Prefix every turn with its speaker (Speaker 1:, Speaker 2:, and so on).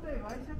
Speaker 1: でワイシャツ